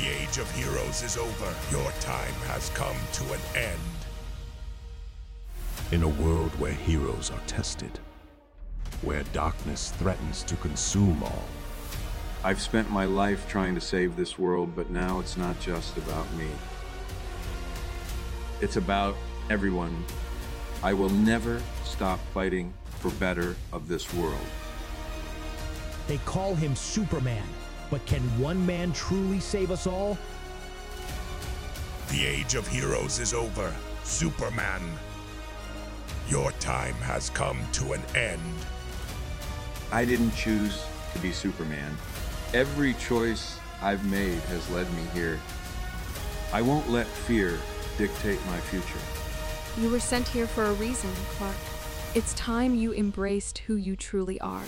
The age of heroes is over. Your time has come to an end. In a world where heroes are tested, where darkness threatens to consume all, I've spent my life trying to save this world, but now it's not just about me. It's about everyone. I will never stop fighting for better of this world. They call him Superman, but can one man truly save us all? the age of heroes is over. Superman, your time has come to an end. I didn't choose to be Superman. Every choice I've made has led me here. I won't let fear dictate my future. You were sent here for a reason, Clark. It's time you embraced who you truly are.